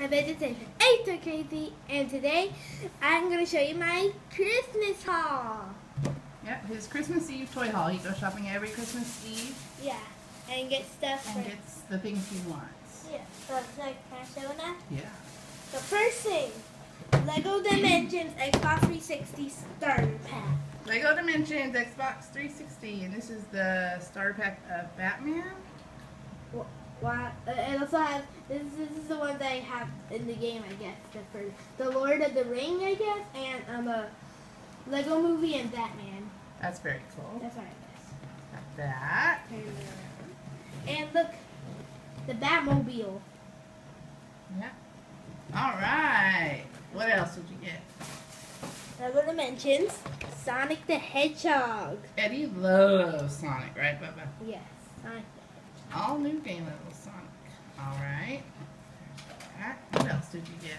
Hi, vegetation. Hey, so crazy. And today, I'm going to show you my Christmas haul. Yep, his Christmas Eve toy haul. He goes shopping every Christmas Eve Yeah, and gets stuff and gets the things he wants. Yeah, so it's like, can I show now? Yeah. The first thing, Lego Dimensions Xbox 360 Starter Pack. Lego Dimensions Xbox 360, and this is the starter pack of Batman. Wow. It also has, this, this is the one that I have in the game, I guess. The, first, the Lord of the Ring, I guess, and um, a Lego movie and Batman. That's very cool. That's what I guess. Got that. And look, the Batmobile. Yeah. All right. What else did you get? Lego Dimensions, Sonic the Hedgehog. Eddie loves Sonic, right, Bubba? Yes, Sonic All new game level Sonic. All right. That. What else did you get?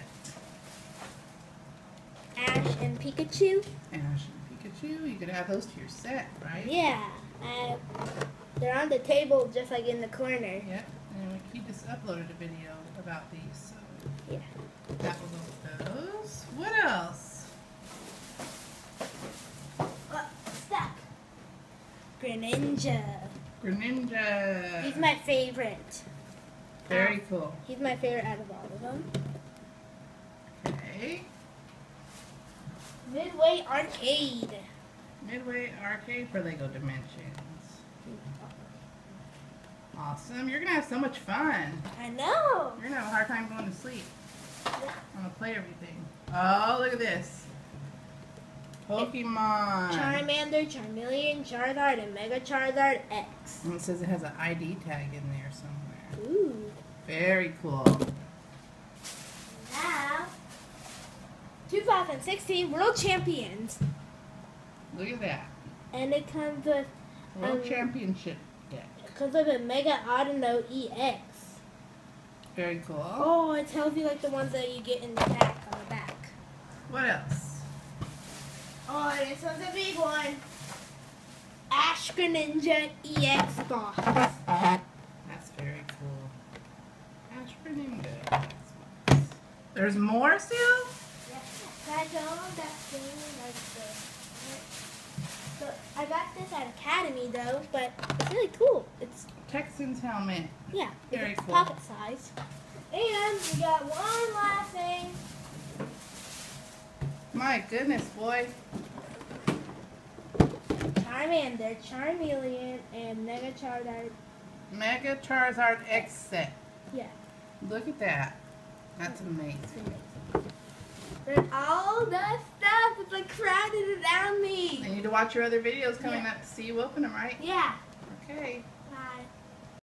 Ash and Pikachu. Ash and Pikachu. You could add those to your set, right? Yeah, uh, they're on the table just like in the corner. Yep. And he just uploaded a video about these, so Yeah. that will go with those. What else? Oh, stuck. Greninja. Greninja. He's my favorite. Very um, cool. He's my favorite out of all of them. Okay. Midway Arcade. Midway Arcade for Lego Dimensions. Awesome. You're gonna have so much fun. I know. You're gonna have a hard time going to sleep. I'm gonna play everything. Oh, look at this. Pokemon. Charmander, Charmeleon, Charizard, and Mega Charizard X. And it says it has an ID tag in there somewhere. Ooh. Very cool. Now, 2016 World Champions. Look at that. And it comes with World Um, Championship deck. it comes with a Mega Audino EX. Very cool. Oh, it tells you like the ones that you get in the pack on the back. What else? Oh, this one's a big one. Ash Greninja EX box. That's very cool. Ash Greninja. There's more still? That's all that thing like the. I got this at Academy though, but it's really cool. It's Texans helmet. yeah, Very cool. pocket size. And we got one last thing. My goodness, boy. Charmander, Charmeleon, and Mega Charizard. Mega Charizard X set. Yeah, Look at that. That's amazing. amazing. All the stuff. It's like crowded around me. I need to watch your other videos coming Yeah. up to see you open them, right? Yeah. Okay.